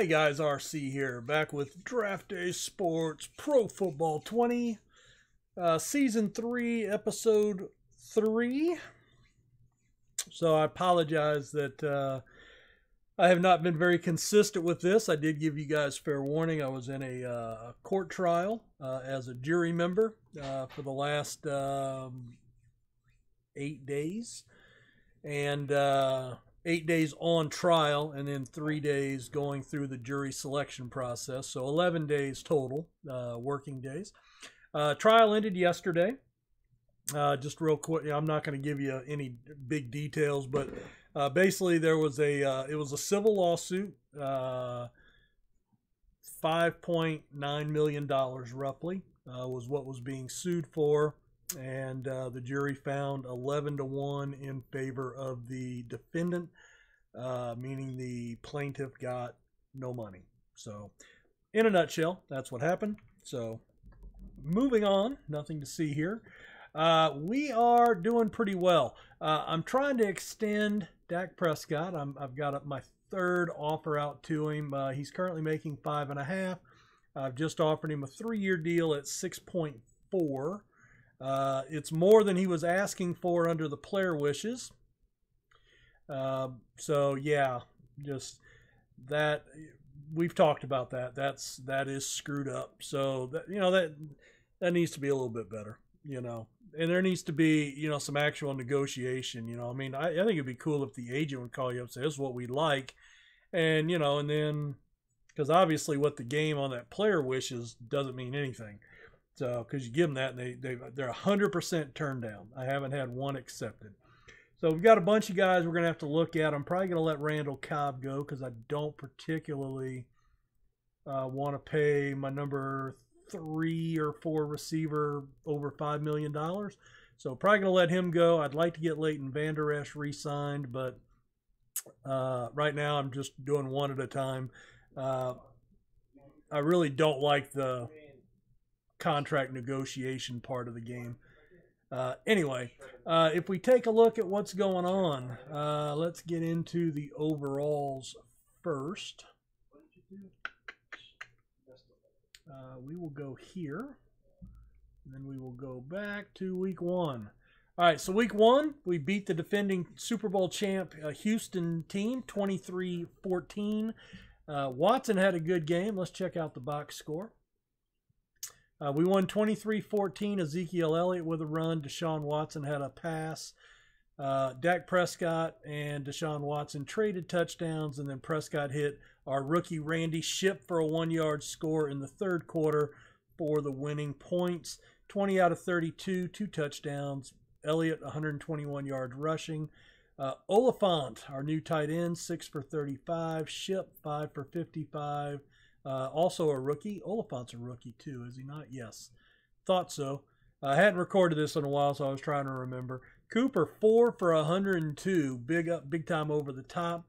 Hey guys, RC here, back with Draft Day Sports Pro Football 20, uh, Season 3, Episode 3. So I apologize that uh, I have not been very consistent with this. I did give you guys fair warning. I was in a uh, court trial uh, as a jury member uh, for the last um, eight days. And uh, eight days on trial and then three days going through the jury selection process. So 11 days total, uh, working days. Uh, trial ended yesterday. Uh, just real quick, I'm not going to give you any big details, but uh, basically there was a uh, it was a civil lawsuit, uh, 5.9 million dollars roughly was what was being sued for and uh, the jury found 11 to 1 in favor of the defendant, uh, meaning the plaintiff got no money. So, in a nutshell, that's what happened. So, moving on, nothing to see here. Uh, we are doing pretty well. Uh, I'm trying to extend Dak Prescott. i have got my third offer out to him. Uh, he's currently making five and a half. I've just offered him a three-year deal at 6.4. Uh, it's more than he was asking for under the player wishes. Uh, so yeah, just that we've talked about that. That's that is screwed up. So that you know that that needs to be a little bit better. You know, and there needs to be you know some actual negotiation. You know, I mean, I, I think it'd be cool if the agent would call you up and say, "This is what we like," and you know, and then because obviously what the game on that player wishes doesn't mean anything. Because you give them that, and they, they they're hundred percent turned down. I haven't had one accepted. So we've got a bunch of guys we're going to have to look at. I'm probably going to let Randall Cobb go because I don't particularly uh, want to pay my number three or four receiver over $5 million. So probably going to let him go. I'd like to get Leighton Vander Esch re-signed, but uh, right now I'm just doing one at a time. Uh, I really don't like the contract negotiation part of the game. Uh, anyway, uh, if we take a look at what's going on, uh, let's get into the overalls first. Uh, we will go here, and then we will go back to week one. All right, so week one, we beat the defending Super Bowl champ uh, Houston team 23 14. Uh, Watson had a good game. Let's check out the box score. Uh, we won 23 14. Ezekiel Elliott with a run. Deshaun Watson had a pass. Uh, Dak Prescott and Deshaun Watson traded touchdowns, and then Prescott hit our rookie Randy Ship for a one yard score in the third quarter for the winning points. 20 out of 32, two touchdowns. Elliott, 121 yards rushing. Uh, our new tight end, 6 for 35. Ship, 5 for 55. Uh, also a rookie. Oliphant's a rookie too, is he not? Yes. Thought so. I hadn't recorded this in a while, so I was trying to remember. Cooper four for 102, big up, big time over the top.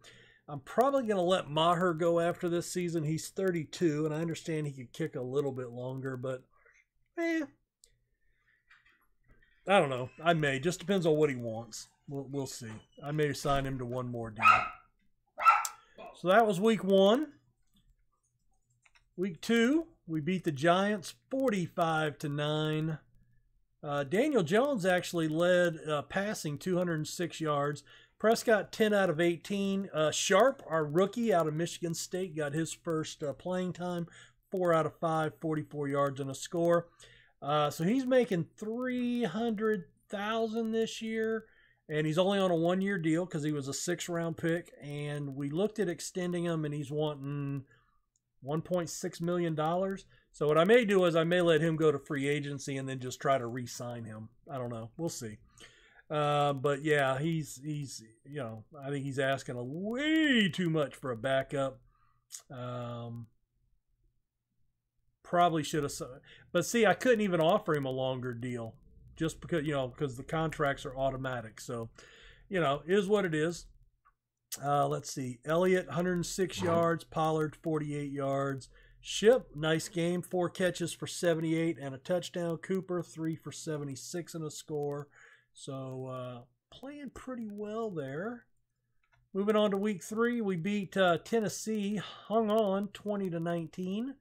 I'm probably going to let Maher go after this season. He's 32, and I understand he could kick a little bit longer, but eh, I don't know. I may. Just depends on what he wants. We'll, we'll see. I may sign him to one more deal. So that was week one. Week two, we beat the Giants 45 to 9. Uh, Daniel Jones actually led uh, passing 206 yards. Prescott 10 out of 18. Uh, Sharp, our rookie out of Michigan State, got his first uh, playing time. 4 out of 5, 44 yards and a score. Uh, so he's making 300,000 this year and he's only on a one year deal because he was a six round pick and we looked at extending him and he's wanting 1.6 million dollars. So what I may do is I may let him go to free agency and then just try to re-sign him. I don't know. We'll see. Uh, but yeah, he's he's you know I think he's asking a way too much for a backup. Um, probably should have. But see, I couldn't even offer him a longer deal just because you know because the contracts are automatic. So you know is what it is. Uh, let's see. Elliott, 106 yards. Pollard, 48 yards. Ship, nice game. Four catches for 78 and a touchdown. Cooper, three for 76 and a score. So uh, playing pretty well there. Moving on to week three, we beat uh, Tennessee, hung on 20 to 19.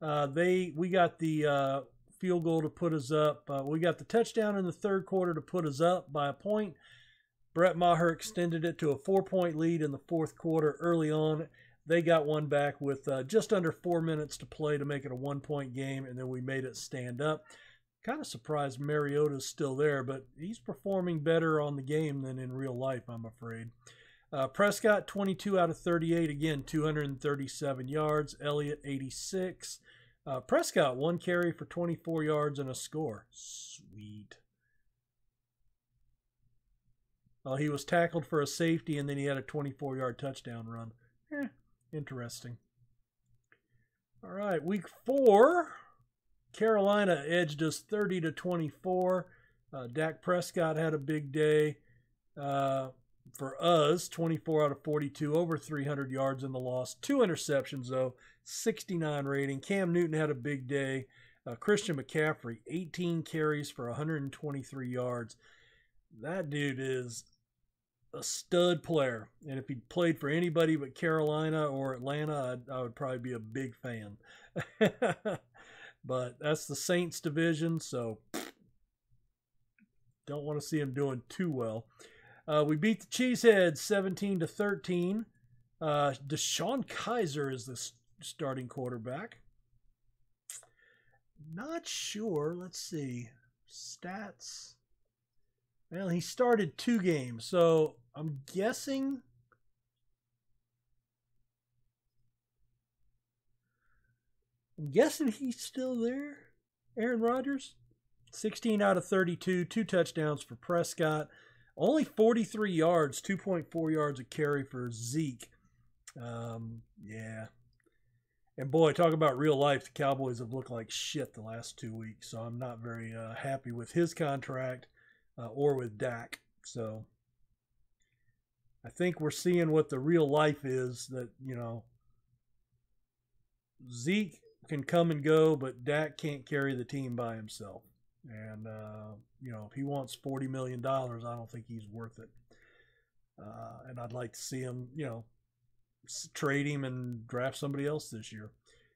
Uh, they we got the uh, field goal to put us up. Uh, we got the touchdown in the third quarter to put us up by a point. Brett Maher extended it to a four point lead in the fourth quarter early on. They got one back with uh, just under four minutes to play to make it a one point game, and then we made it stand up. Kind of surprised Mariota's still there, but he's performing better on the game than in real life, I'm afraid. Uh, Prescott, 22 out of 38. Again, 237 yards. Elliott, 86. Uh, Prescott, one carry for 24 yards and a score. Sweet. Well, he was tackled for a safety, and then he had a 24 yard touchdown run. Eh, interesting. All right, week four. Carolina edged us 30 to 24. Uh, Dak Prescott had a big day. Uh, for us, 24 out of 42, over 300 yards in the loss, two interceptions though, 69 rating. Cam Newton had a big day. Uh, Christian McCaffrey, 18 carries for 123 yards. That dude is a stud player, and if he played for anybody but Carolina or Atlanta, I'd, I would probably be a big fan. but that's the Saints division, so don't want to see him doing too well. Uh, we beat the Cheeseheads 17 to 13. Uh, DeShone Kizer is the starting quarterback. Not sure. Let's see. Stats. Well, he started two games, so I'm guessing. I'm guessing he's still there. Aaron Rodgers, 16 out of 32, two touchdowns for Prescott. Only 43 yards, 2.4 yards a carry for Zeke. Um, yeah. And boy, talk about real life. The Cowboys have looked like shit the last two weeks, so I'm not very uh, happy with his contract uh, or with Dak. So I think we're seeing what the real life is that, you know, Zeke can come and go, but Dak can't carry the team by himself. And, uh, you know, if he wants $40 million, I don't think he's worth it. Uh, and I'd like to see him, you know, trade him and draft somebody else this year.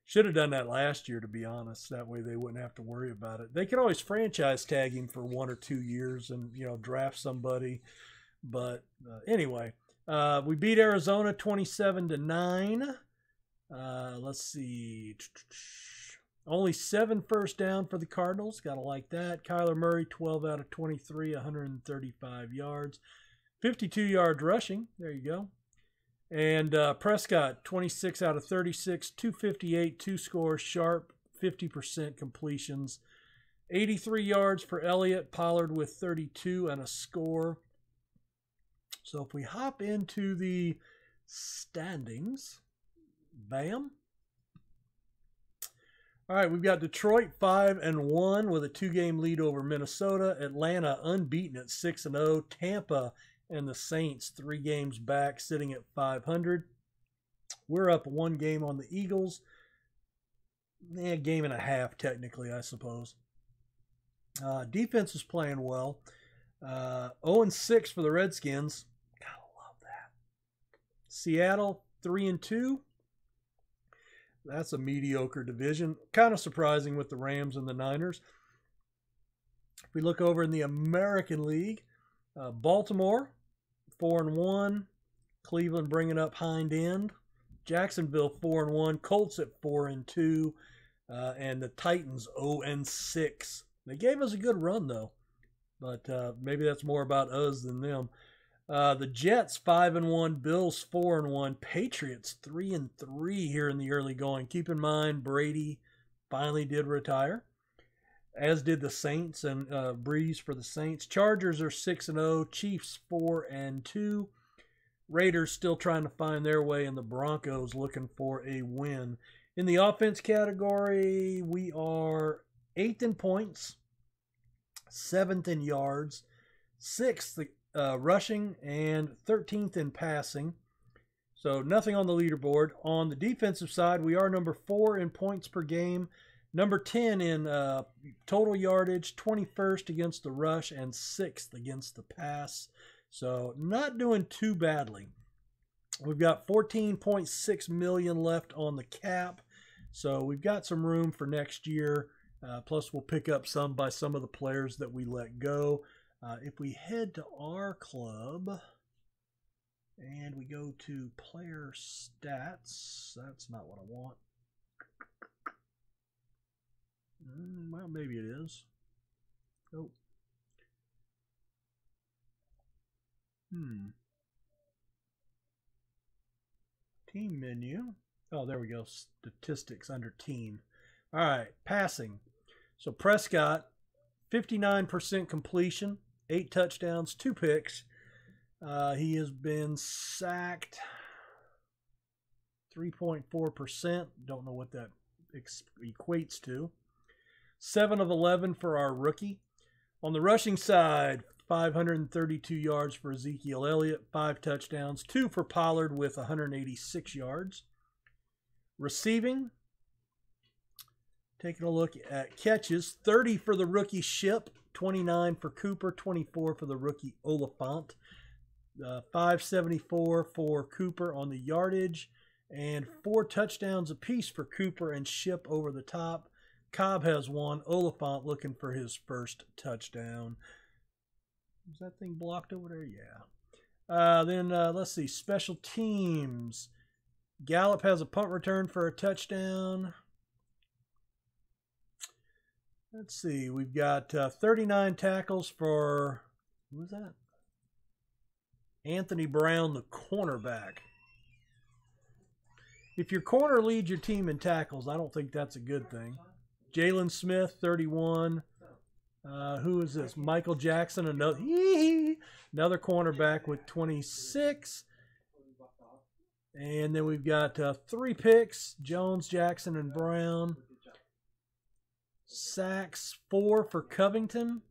Should have done that last year, to be honest. That way they wouldn't have to worry about it. They could always franchise tag him for one or two years and, you know, draft somebody. But uh, anyway, uh, we beat Arizona 27 to 9. Uh, let's see. Only seven first down for the Cardinals. Got to like that. Kyler Murray, 12 out of 23, 135 yards. 52 yards rushing. There you go. And uh, Prescott, 26 out of 36, 258, two scores, sharp, 50% completions. 83 yards for Elliott, Pollard with 32 and a score. So if we hop into the standings, bam. All right, we've got Detroit five and one with a two-game lead over Minnesota. Atlanta unbeaten at six and zero. Oh. Tampa and the Saints three games back, sitting at 500. We're up one game on the Eagles. Yeah, game and a half technically, I suppose. Uh, defense is playing well. Uh, 0 and 6 for the Redskins. Seattle 3 and 2. That's a mediocre division. Kind of surprising with the Rams and the Niners. If we look over in the American League, uh, Baltimore, 4 and 1. Cleveland bringing up hind end. Jacksonville, 4 and 1. Colts at 4 and 2. Uh, and the Titans, 0 and 6. They gave us a good run, though. But uh, maybe that's more about us than them. Uh, the Jets five and one, Bills four and one, Patriots three and three here in the early going. Keep in mind Brady finally did retire, as did the Saints and uh, Brees for the Saints. Chargers are six and zero, oh, Chiefs four and two, Raiders still trying to find their way, and the Broncos looking for a win. In the offense category, we are eighth in points, seventh in yards, sixth uh, rushing and 13th in passing. So nothing on the leaderboard. On the defensive side, we are number four in points per game, number 10 in uh, total yardage, 21st against the rush, and sixth against the pass. So not doing too badly. We've got 14.6 million left on the cap, so we've got some room for next year. Uh, plus, we'll pick up some by some of the players that we let go. Uh, if we head to our club and we go to player stats, that's not what I want. Mm, well, maybe it is. Oh. Hmm. Team menu. Oh, there we go. Statistics under team. All right, passing. So Prescott, 59% completion, eight touchdowns, two picks. Uh, he has been sacked 3.4%. Don't know what that equates to. 7 of 11 for our rookie. On the rushing side, 532 yards for Ezekiel Elliott, five touchdowns, two for Pollard with 186 yards. Receiving, taking a look at catches 30 for the rookie Ship, 29 for Cooper, 24 for the rookie Oliphant, uh, 574 for Cooper on the yardage, and four touchdowns apiece for Cooper and Ship over the top. Cobb has one. Oliphant looking for his first touchdown. Is that thing blocked over there? Yeah. Uh, then uh, let's see. Special teams. Gallup has a punt return for a touchdown. Let's see. We've got uh, 39 tackles for. Who was that? Anthony Brown, the cornerback. If your corner leads your team in tackles, I don't think that's a good thing. Jaylon Smith, 31. Uh, who is this? Michael Jackson, another another cornerback with 26. And then we've got uh, three picks: Jones, Jackson, and Brown. Sacks four for Covington.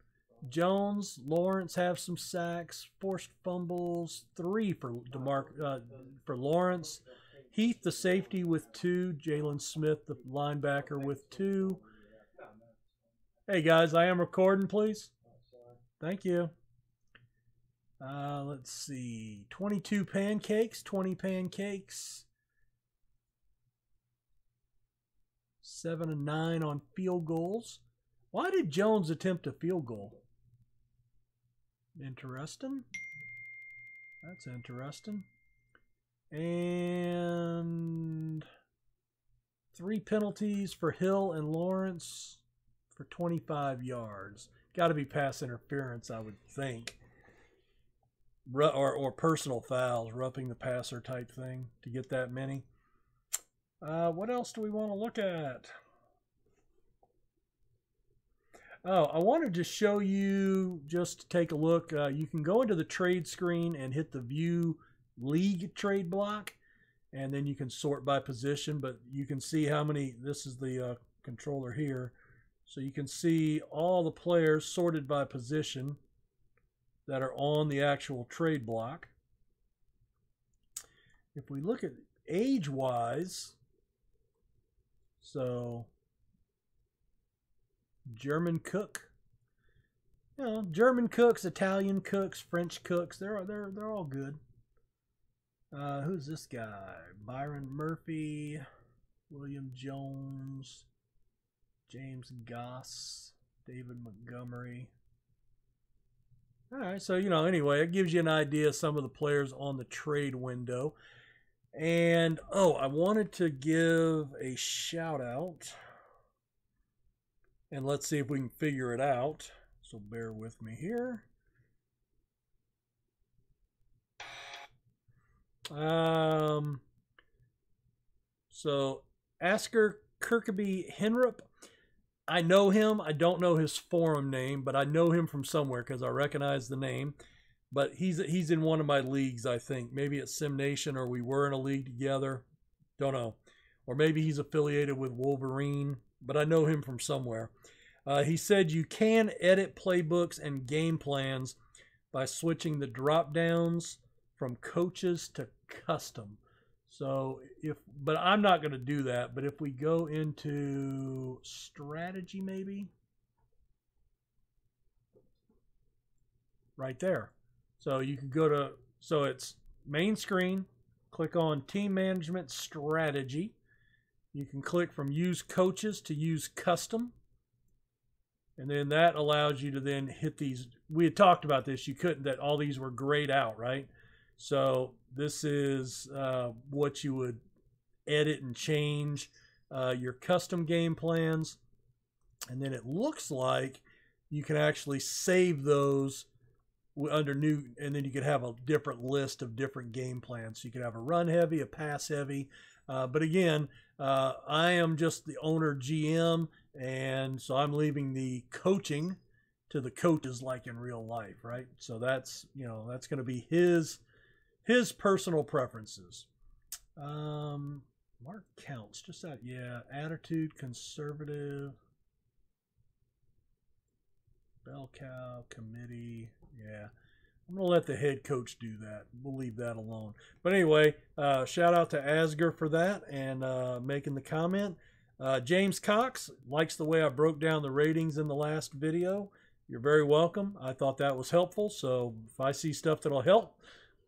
Jones, Lawrence have some sacks, forced fumbles, three for Demar uh, for Lawrence. Heath, the safety, with two. Jaylon Smith, the linebacker, with two. Hey guys, I am recording, please. Thank you. Uh, let's see. 22 pancakes, 20 pancakes. 7 and 9 on field goals. Why did Jones attempt a field goal? Interesting. That's interesting. And three penalties for Hill and Lawrence for 25 yards. Got to be pass interference, I would think. Or, or personal fouls, roughing the passer type thing to get that many. Uh, what else do we want to look at? Oh, I wanted to show you just to take a look. Uh, you can go into the trade screen and hit the view league trade block, and then you can sort by position. But you can see how many. This is the uh, controller here. So you can see all the players sorted by position that are on the actual trade block. If we look at age-wise, so German cook, you know, German cooks, Italian cooks, French cooks, they're they're they're all good. Uh, who's this guy? Byron Murphy, William Jones, James Goss, David Montgomery. All right, so you know, anyway, it gives you an idea of some of the players on the trade window. And oh, I wanted to give a shout out. And let's see if we can figure it out. So bear with me here. Um, so Asker Kirkby Henrup I know him. I don't know his forum name, but I know him from somewhere because I recognize the name. But he's he's in one of my leagues, I think. Maybe at Sim Nation, or we were in a league together. Don't know. Or maybe he's affiliated with Wolverine, but I know him from somewhere. Uh, he said you can edit playbooks and game plans by switching the drop downs from coaches to custom. So if, but I'm not going to do that. But if we go into strategy, maybe right there. So you can go to, so it's main screen, click on Team Management Strategy. You can click from Use Coaches to Use Custom. And then that allows you to then hit these. We had talked about this. You couldn't, that all these were grayed out, right? So this is uh, what you would edit and change uh, your custom game plans. And then it looks like you can actually save those under new, and then you could have a different list of different game plans. You could have a run heavy, a pass heavy. Uh, but again, uh, I am just the owner GM, and so I'm leaving the coaching to the coaches like in real life, right? So that's you know that's going to be his his personal preferences. Um, mark counts just that yeah attitude conservative bell cow committee yeah. I'm gonna let the head coach do that. We'll leave that alone. But anyway uh, shout out to asger for that and uh, making the comment. Uh, james cox likes the way i broke down the ratings in the last video. You're very welcome. I thought that was helpful. So if i see stuff that'll help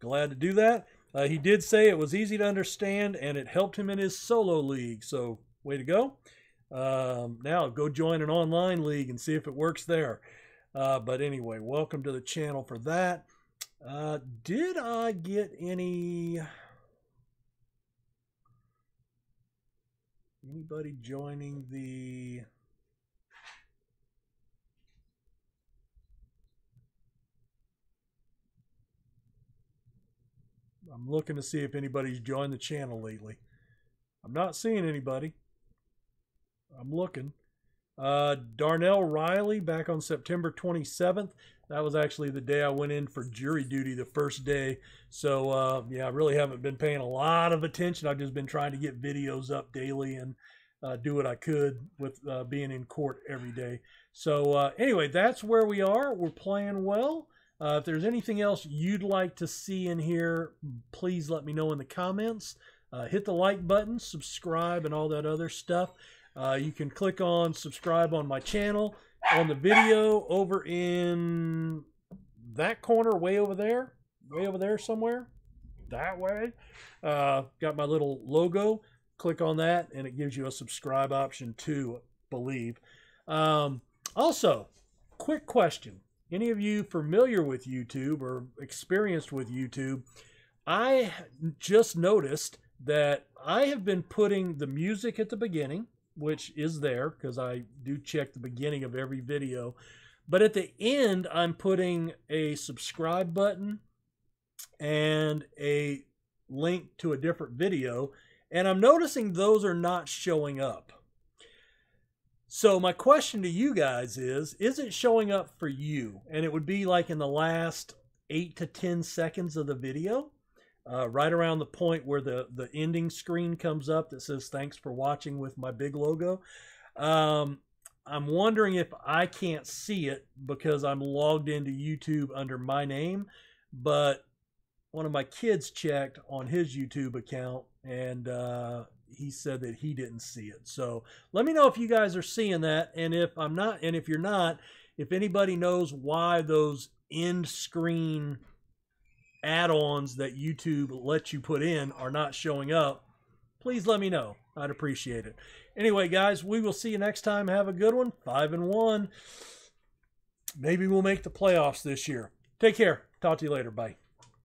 glad to do that. Uh, he did say it was easy to understand and it helped him in his solo league. So, way to go. Um, now, go join an online league and see if it works there. Uh, but anyway, welcome to the channel for that. Uh, did I get any. Anybody joining the. I'm looking to see if anybody's joined the channel lately. I'm not seeing anybody. I'm looking. Uh, Darnell Riley back on September 27th. That was actually the day I went in for jury duty the first day. So, uh, yeah, I really haven't been paying a lot of attention. I've just been trying to get videos up daily and uh, do what I could with uh, being in court every day. So, uh, anyway, that's where we are. We're playing well. Uh, if there's anything else you'd like to see in here, please let me know in the comments. Uh, hit the like button, subscribe, and all that other stuff. Uh, you can click on subscribe on my channel, on the video over in that corner, way over there, way over there somewhere, that way. Uh, got my little logo. Click on that, and it gives you a subscribe option too, I believe. Um, also, quick question any of you familiar with YouTube or experienced with YouTube, I just noticed that I have been putting the music at the beginning, which is there because I do check the beginning of every video. But at the end, I'm putting a subscribe button and a link to a different video. And I'm noticing those are not showing up. So my question to you guys is, is it showing up for you? And it would be like in the last eight to 10 seconds of the video, uh, right around the point where the, the ending screen comes up that says, thanks for watching with my big logo. Um, I'm wondering if I can't see it because I'm logged into YouTube under my name, but one of my kids checked on his YouTube account and uh, he said that he didn't see it. So let me know if you guys are seeing that, and if I'm not, and if you're not, if anybody knows why those end screen add-ons that YouTube lets you put in are not showing up, please let me know. I'd appreciate it. Anyway, guys, we will see you next time. Have a good one. Five and one. Maybe we'll make the playoffs this year. Take care. Talk to you later. Bye.